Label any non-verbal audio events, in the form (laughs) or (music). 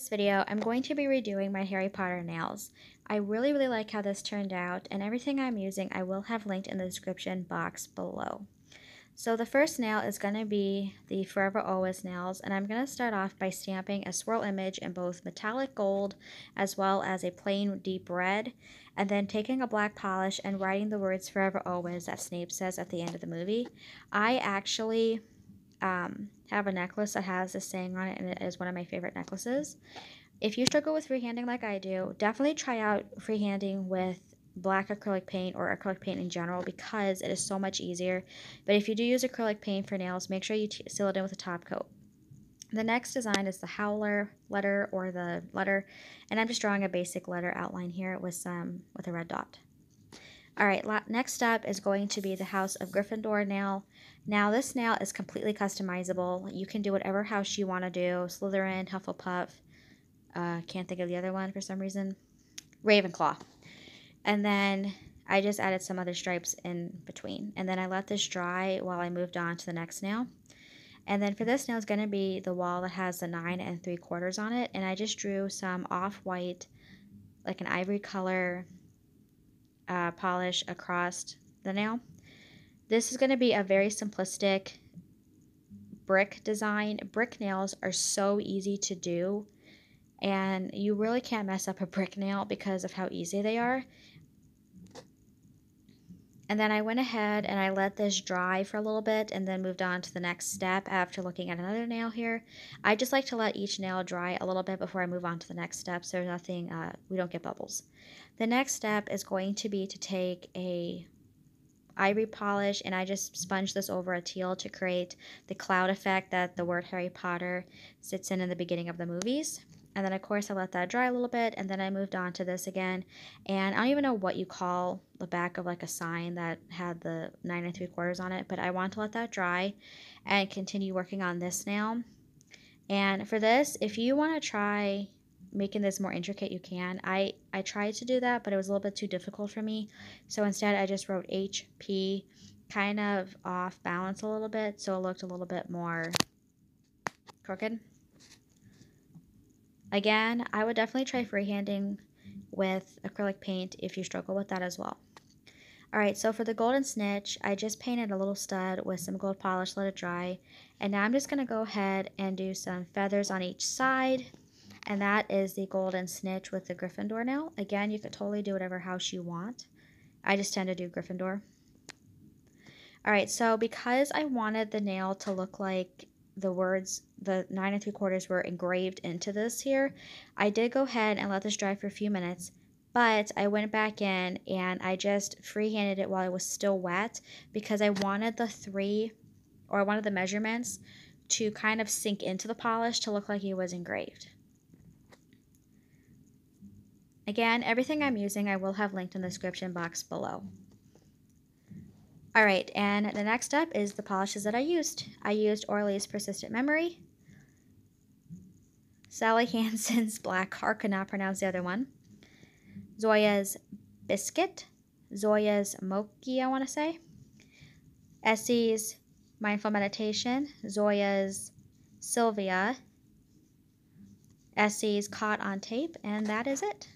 this video, I'm going to be redoing my Harry Potter nails. I really, really like how this turned out, and everything I'm using I will have linked in the description box below. So the first nail is going to be the Forever Always nails, and I'm going to start off by stamping a swirl image in both metallic gold as well as a plain deep red, and then taking a black polish and writing the words Forever Always that Snape says at the end of the movie. I actually um, have a necklace that has this saying on it, and it is one of my favorite necklaces. If you struggle with freehanding like I do, definitely try out freehanding with black acrylic paint or acrylic paint in general because it is so much easier. But if you do use acrylic paint for nails, make sure you seal it in with a top coat. The next design is the howler letter or the letter, and I'm just drawing a basic letter outline here with some with a red dot. All right, next up is going to be the House of Gryffindor nail. Now, this nail is completely customizable. You can do whatever house you want to do. Slytherin, Hufflepuff, uh, can't think of the other one for some reason. Ravenclaw. And then I just added some other stripes in between. And then I let this dry while I moved on to the next nail. And then for this nail is going to be the wall that has the 9 and 3 quarters on it. And I just drew some off-white, like an ivory color uh, polish across the nail. This is going to be a very simplistic brick design. Brick nails are so easy to do and you really can't mess up a brick nail because of how easy they are. And then I went ahead and I let this dry for a little bit and then moved on to the next step after looking at another nail here. I just like to let each nail dry a little bit before I move on to the next step so nothing, uh, we don't get bubbles. The next step is going to be to take a ivory polish and I just sponge this over a teal to create the cloud effect that the word Harry Potter sits in in the beginning of the movies. And then of course I let that dry a little bit and then I moved on to this again. And I don't even know what you call the back of like a sign that had the nine and three quarters on it, but I want to let that dry and continue working on this nail. And for this, if you want to try making this more intricate, you can. I, I tried to do that, but it was a little bit too difficult for me. So instead I just wrote HP kind of off balance a little bit so it looked a little bit more crooked. Again, I would definitely try freehanding with acrylic paint if you struggle with that as well. Alright, so for the golden snitch, I just painted a little stud with some gold polish, let it dry. And now I'm just going to go ahead and do some feathers on each side. And that is the golden snitch with the Gryffindor nail. Again, you could totally do whatever house you want. I just tend to do Gryffindor. Alright, so because I wanted the nail to look like the words, the nine and three quarters were engraved into this here. I did go ahead and let this dry for a few minutes, but I went back in and I just freehanded it while it was still wet because I wanted the three, or I wanted the measurements to kind of sink into the polish to look like it was engraved. Again, everything I'm using I will have linked in the description box below. All right, and the next step is the polishes that I used. I used Orly's Persistent Memory, Sally (laughs) Hansen's Black Heart, could not pronounce the other one, Zoya's Biscuit, Zoya's Mochi, I want to say, Essie's Mindful Meditation, Zoya's Sylvia, Essie's Caught on Tape, and that is it.